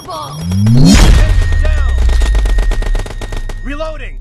Unbelievable! Reloading!